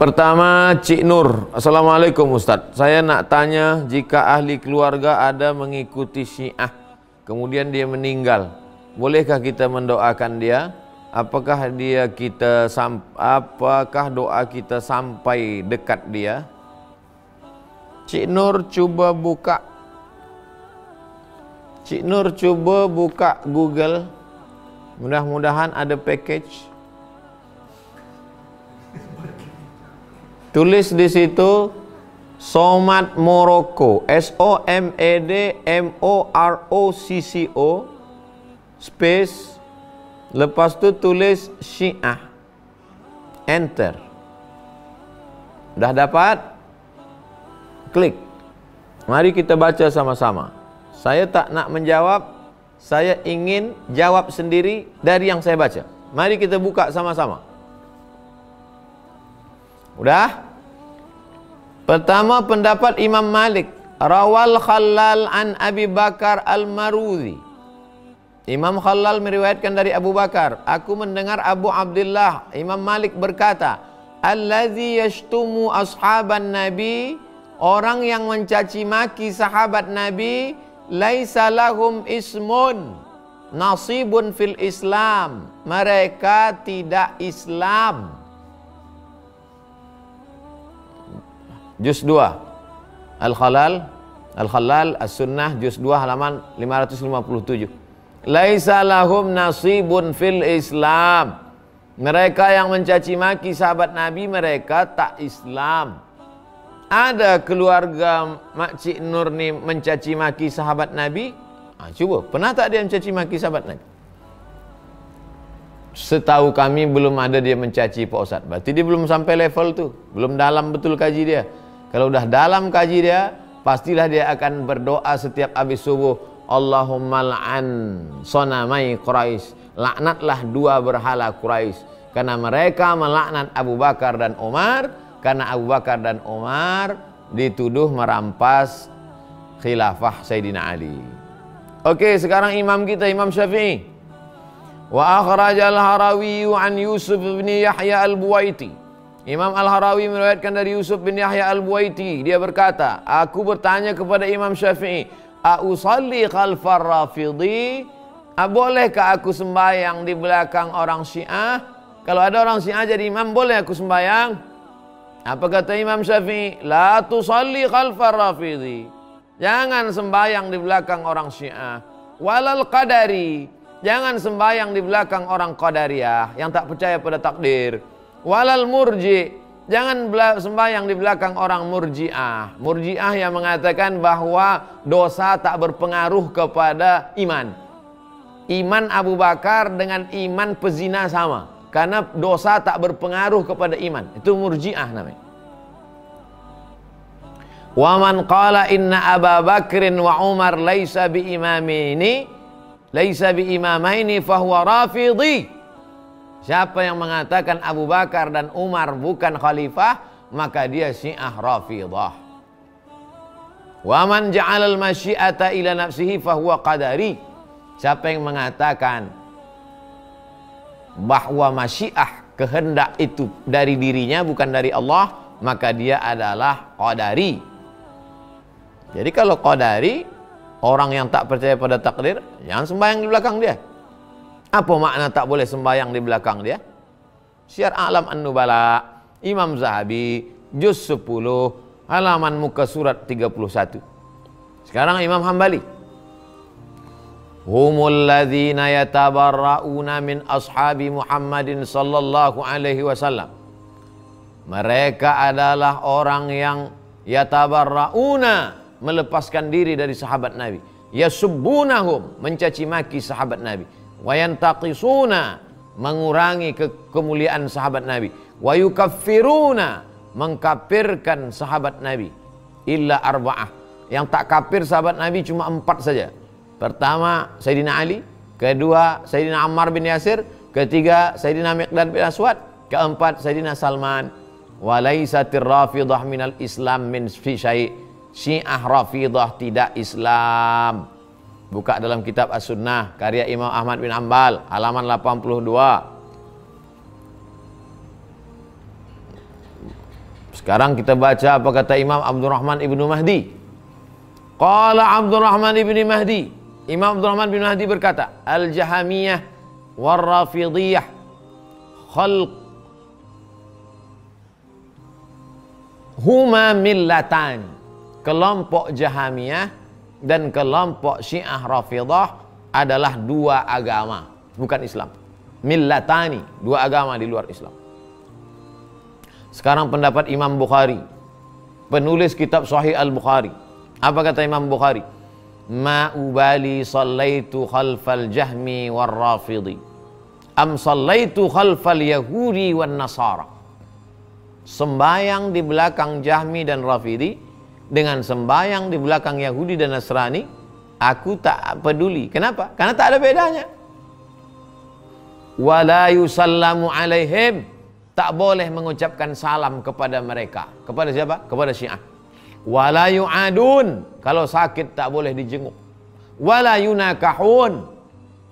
Pertama, Cik Nur. Assalamualaikum Ustaz. Saya nak tanya jika ahli keluarga ada mengikuti Syiah, kemudian dia meninggal, bolehkah kita mendoakan dia? Apakah dia kita apakah doa kita sampai dekat dia? Cik Nur cuba buka Cik Nur cuba buka Google. Mudah-mudahan ada package Tulis di situ Somat Morocco. S O M E D M O R O C C O space lepas tu tulis Syiah. Enter. Dah dapat? Klik. Mari kita baca sama-sama. Saya tak nak menjawab saya ingin jawab sendiri dari yang saya baca. Mari kita buka sama-sama Udah? Pertama pendapat Imam Malik. Rawal Khalal an Abi Bakar al-Maruzi. Imam Khalal meriwayatkan dari Abu Bakar. Aku mendengar Abu Abdullah. Imam Malik berkata. Allazi yashtumu ashaban Nabi. Orang yang mencaci maki sahabat Nabi. Laisa lahum ismun. Nasibun fil Islam. Mereka tidak Islam. Juz 2 Al-Khalal. Al-Khalal As-Sunnah juz 2 halaman 557 Laisa lahum nasibun fil Islam. Mereka yang mencaci maki sahabat Nabi mereka tak Islam. Ada keluarga Makcik Nur ni mencaci maki sahabat Nabi? Ha, Cuba, pernah tak dia mencaci maki sahabat Nabi? Setahu kami belum ada dia mencaci Pak Ustaz. Berarti dia belum sampai level tu. Belum dalam betul kaji dia kalau dah dalam kaji dia, pastilah dia akan berdoa setiap habis subuh. Allahumma la'an sonamai Quraisy. Laknatlah dua berhala Quraisy. Karena mereka melaknat Abu Bakar dan Umar. Karena Abu Bakar dan Umar dituduh merampas khilafah Sayyidina Ali. Okey, sekarang imam kita Imam Syafi'i. Wa akhrajal Harawi an Yusuf bin Yahya al-Buwaiti. Imam Al-Harawi meriwayatkan dari Yusuf bin Yahya Al-Buaiti. Dia berkata, aku bertanya kepada Imam Syafi'i, "A'usalli khalfar Rafidhi?" Ah, bolehkah aku sembahyang di belakang orang Syiah? Kalau ada orang Syiah jadi imam, boleh aku sembahyang? Apa kata Imam Syafi'i? La tusalli khalfar Rafidhi. Jangan sembahyang di belakang orang Syiah. Walal qadari. Jangan sembahyang di belakang orang Qadariyah yang tak percaya pada takdir walal murji. Jangan sembahyang di belakang orang murjiah. Murjiah yang mengatakan bahwa dosa tak berpengaruh kepada iman. Iman Abu Bakar dengan iman pezina sama. Karena dosa tak berpengaruh kepada iman. Itu murjiah namanya. Waman qala inna Abu Bakrin wa Umar laisa bi imamini laisa bi imamaini fahuwa rafidhi Siapa yang mengatakan Abu Bakar dan Umar bukan khalifah, maka dia Syiah Rafidah. Wa man ja'ala al-masyi'ata ila nafsihi fahuwa qadari. Siapa yang mengatakan bahwa masyiah kehendak itu dari dirinya bukan dari Allah, maka dia adalah qadari. Jadi kalau qadari, orang yang tak percaya pada takdir, jangan sembahyang di belakang dia. Apa makna tak boleh sembahyang di belakang dia? Syiar Alam An-Nubala, Imam Zahabi, juz 10, halaman muka surat 31. Sekarang Imam Hambali. Humul ladzina yatabarrauna min ashabi Muhammadin sallallahu alaihi wasallam. Mereka adalah orang yang yatabarrauna melepaskan diri dari sahabat Nabi. Yasubbunahum mencaci maki sahabat Nabi wayantaqisuna mengurangi ke kemuliaan sahabat Nabi. Wa yukaffiruna mengkafirkan sahabat Nabi. Illa arba'ah. Yang tak kafir sahabat Nabi cuma empat saja. Pertama Sayyidina Ali kedua Sayyidina Ammar bin Yasir ketiga Sayyidina Miqdad bin Aswad keempat Sayyidina Salman. Walaisatir rafidah minal islam min fi syai' syiah rafidah tidak Islam Buka dalam kitab As-Sunnah karya Imam Ahmad bin Ambal halaman 82. Sekarang kita baca apa kata Imam Abdurrahman Ibnu Mahdi. Qala Abdurrahman Ibnu Mahdi. Imam Abdurrahman bin Mahdi berkata, Al-Jahamiyah war-Rafidiyah khalq huma millatan. Kelompok Jahamiyah dan kelompok Syiah Rafidah adalah dua agama, bukan Islam. Millatani, dua agama di luar Islam. Sekarang pendapat Imam Bukhari. Penulis kitab Sahih Al-Bukhari. Apa kata Imam Bukhari? Ma ubali sallaitu khalfal jahmi war rafidi. Am sallaitu khalfal yahudi wan nasara. Sembayang di belakang Jahmi dan Rafidi dengan sembayang di belakang Yahudi dan Nasrani, aku tak peduli. Kenapa? Karena tak ada bedanya. Wala yusallamu alaihim tak boleh mengucapkan salam kepada mereka. Kepada siapa? Kepada Syiah. Wala yu'adun. Kalau sakit tak boleh dijenguk. Wala yunakahun.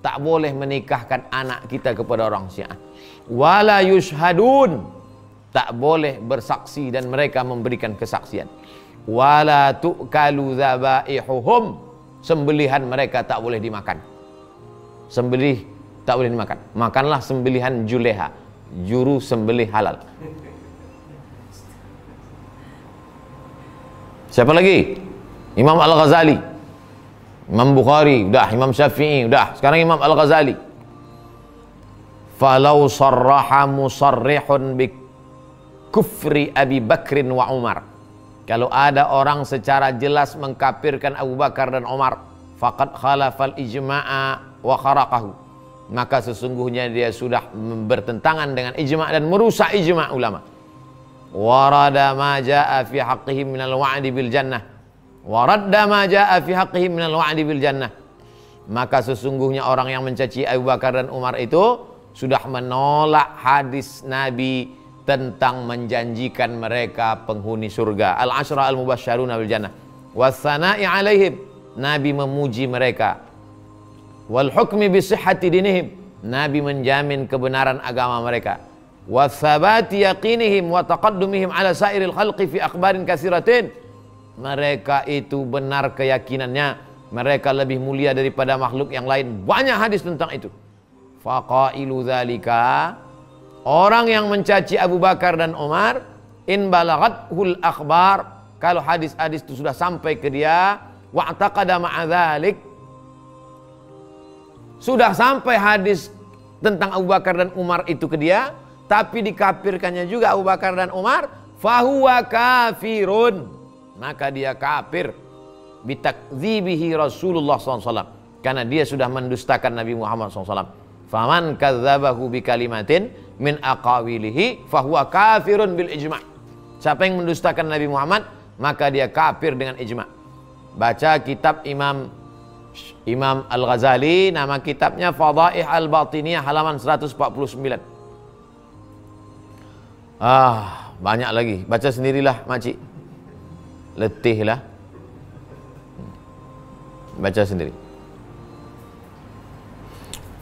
Tak boleh menikahkan anak kita kepada orang Syiah. Wala yushhadun. Tak boleh bersaksi dan mereka memberikan kesaksian. Wala tu'kalu dhabaihuhum. Sembelihan mereka tak boleh dimakan. Sembelih tak boleh dimakan. Makanlah sembelihan juleha juru sembelih halal. Siapa lagi? Imam Al-Ghazali. Imam Bukhari, dah. Imam Syafi'i, dah. Sekarang Imam Al-Ghazali. Falau sarraha musarrihun bi kufri Abi Bakrin wa Umar. Kalau ada orang secara jelas mengkafirkan Abu Bakar dan Umar, faqad khalafal ijma'a wa kharaqahu maka sesungguhnya dia sudah bertentangan dengan ijma' dan merusak ijma' ulama. Warada ma jaa fi haqqihim minal wa'di bil jannah. Waradda ma jaa fi haqqihim minal wa'di bil jannah. Maka sesungguhnya orang yang mencaci Abu Bakar dan Umar itu sudah menolak hadis Nabi tentang menjanjikan mereka penghuni surga. Al-Ashra al-Mubasysyaruna bil jannah. Wassana'i alaihim. Nabi memuji mereka. Wal hukmi bi sihhati dinihim. Nabi menjamin kebenaran agama mereka. Wa thabati yaqinihim wa taqaddumihim ala sairil khalqi fi akhbarin kasiratin mereka itu benar keyakinannya. Mereka lebih mulia daripada makhluk yang lain. Banyak hadis tentang itu. Faqailu dzalika orang yang mencaci Abu Bakar dan Umar in balagathul akhbar kalau hadis-hadis itu sudah sampai ke dia wa'taqada ma'adzalik sudah sampai hadis tentang Abu Bakar dan Umar itu ke dia, tapi dikafirkannya juga Abu Bakar dan Umar, fahuwa kafirun. Maka dia kafir bitakdzibihi Rasulullah SAW. Karena dia sudah mendustakan Nabi Muhammad SAW. Faman kadzabahu bi kalimatin min aqawilihi fahuwa kafirun bil ijma'. Siapa yang mendustakan Nabi Muhammad, maka dia kafir dengan ijma'. Baca kitab Imam Imam Al-Ghazali nama kitabnya Fadaih Al-Batiniyah halaman 149 ah banyak lagi. Baca sendirilah makcik letihlah. Baca sendiri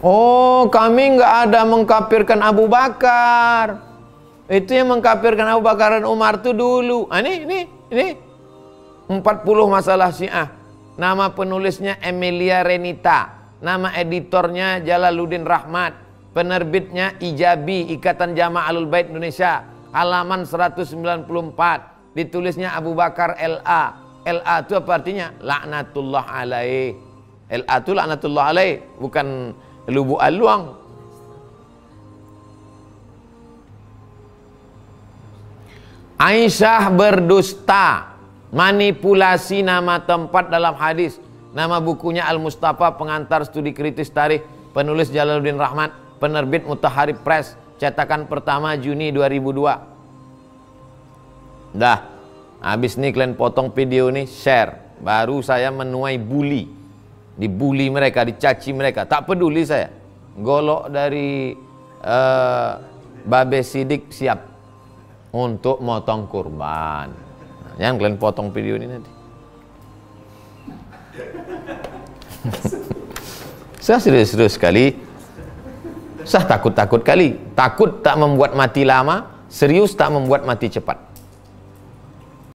Oh kami nggak ada mengkapirkan Abu Bakar itu yang mengkapirkan Abu Bakar dan Umar itu dulu ah, ini ini ini 40 masalah syiah Nama penulisnya Emilia Renita. Nama editornya Jalaluddin Rahmat. Penerbitnya Ijabi Ikatan Jamaah Alul Bait Indonesia. Halaman 194. Ditulisnya Abu Bakar LA. LA itu apa artinya? Laknatullah alaih. LA itu laknatullah alaih. Bukan lubu aluang. Aisyah berdusta manipulasi nama tempat dalam hadis. Nama bukunya Al-Mustafa pengantar studi kritis tarikh penulis Jalaluddin Rahmat penerbit Mutahari Press cetakan pertama Juni 2002 dah habis nih kalian potong video nih share. Baru saya menuai bully dibully mereka dicaci mereka tak peduli saya golok dari uh, Babe Sidik siap untuk motong kurban Jangan kalian potong video ini nanti. Saya serius-serius sekali. Saya takut-takut kali. Takut tak membuat mati lama, serius tak membuat mati cepat.